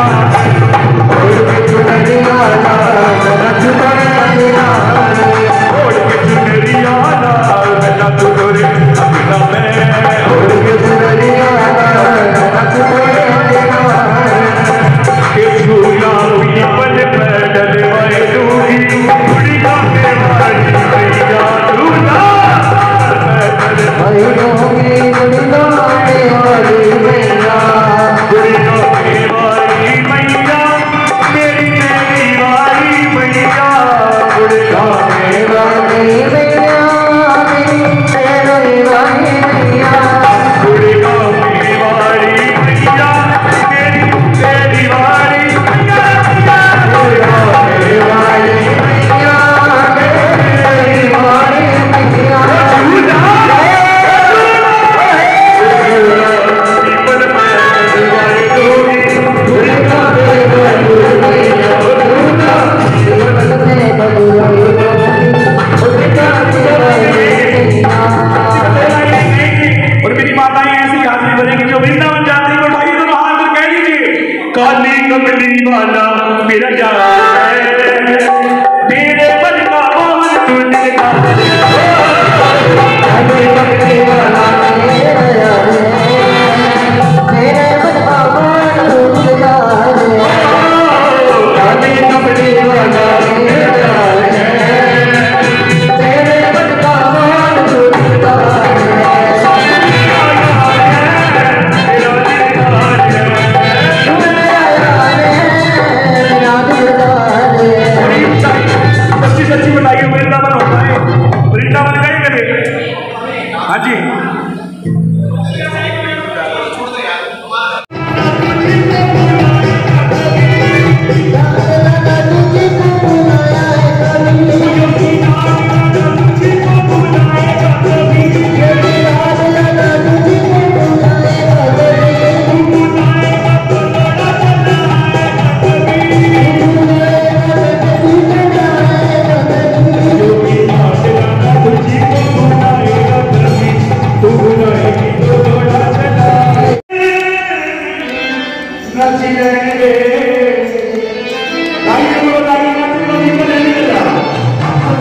I'm Ali कमली वाला मेरा यार है हाँ जी।